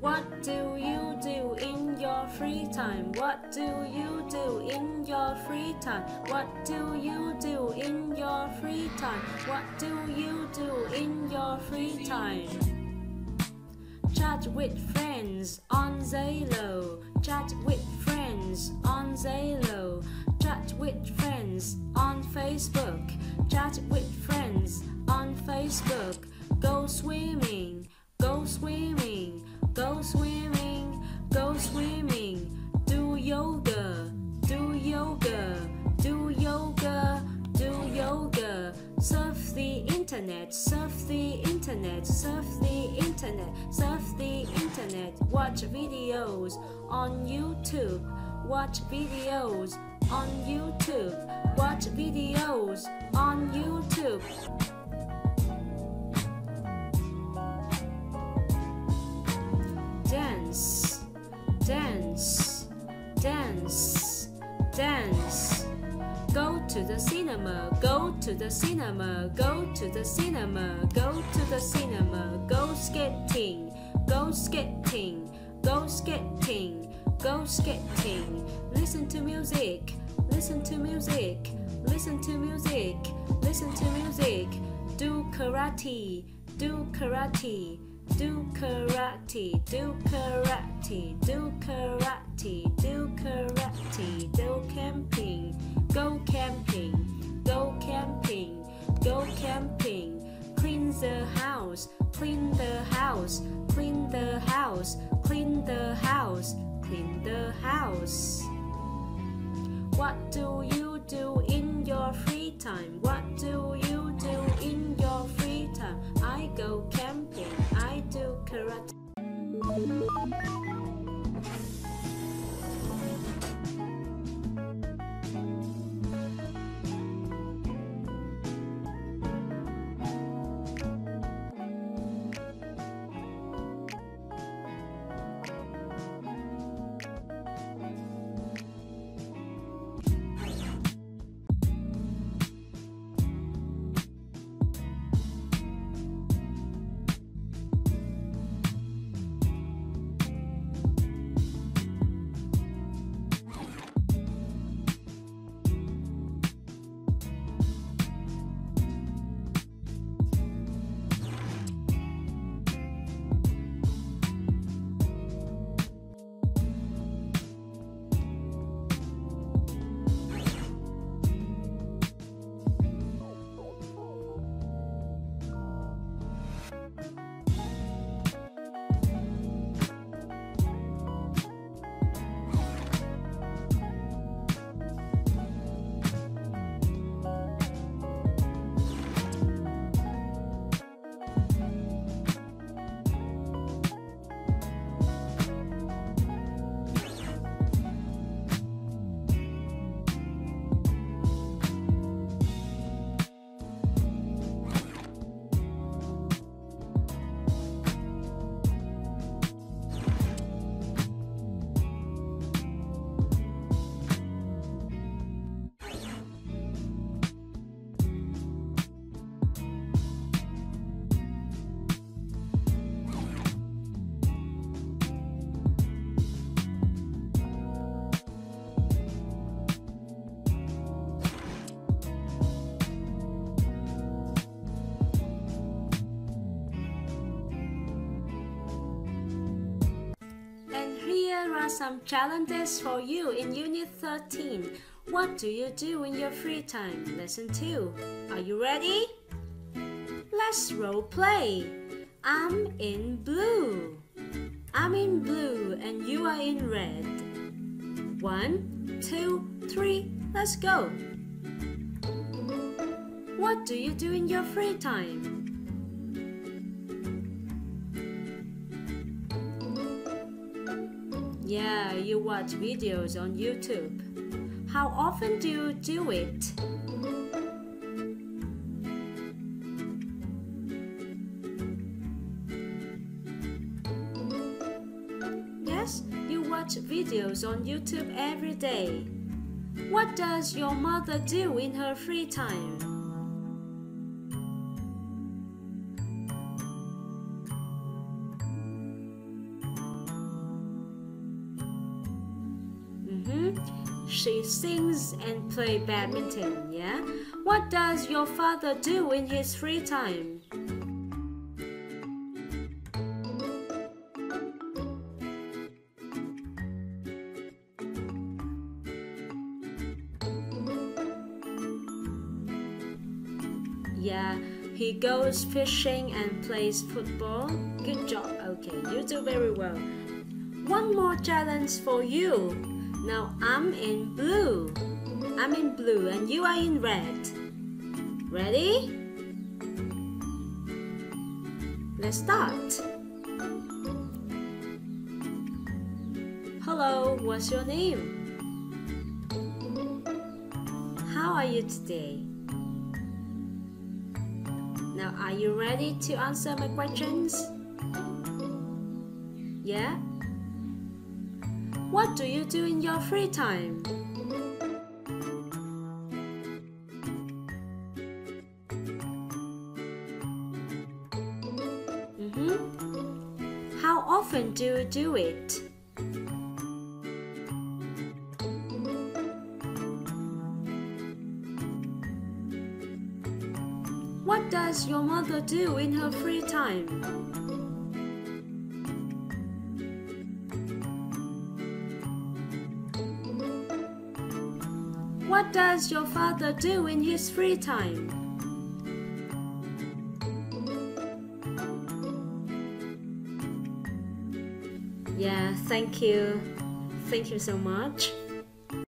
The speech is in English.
What do you do in your free time? What do you do in your free time? What do you do in your free time? What do you do in your free time? Chat with friends on Zalo. Chat with friends on Zalo. Chat with friends on Facebook. Chat with friends on Facebook. Go swimming. Go swimming. Go swimming. Go swimming. Do yoga. Do yoga. Do yoga. Do yoga. Surf the internet. Surf the internet. Surf the internet. Surf the internet. Watch videos on YouTube. Watch videos on YouTube. Watch videos on YouTube. The cinema, go to the cinema, go to the cinema, go to the cinema, go skating, go skating, go skating, go skating. Listen to music, listen to music, listen to music, listen to music. Do karate, do karate, do karate, do karate, do karate, clean the house, clean the house, clean the house, clean the house. What do you do in your free time? What do you do in your free time? I go camping, I do karate. Here are some challenges for you in Unit 13. What do you do in your free time? Lesson 2. Are you ready? Let's role play. I'm in blue. I'm in blue and you are in red. One, two, three, let's go. What do you do in your free time? Yeah, you watch videos on YouTube. How often do you do it? Yes, you watch videos on YouTube every day. What does your mother do in her free time? She sings and play badminton, yeah? What does your father do in his free time? Yeah, he goes fishing and plays football. Good job. Okay, you do very well. One more challenge for you. Now I'm in blue. I'm in blue and you are in red. Ready? Let's start. Hello, what's your name? How are you today? Now, are you ready to answer my questions? Yeah? What do you do in your free time? Mm-hmm. How often do you do it? What does your mother do in her free time? What does your father do in his free time? Yeah, thank you. Thank you so much.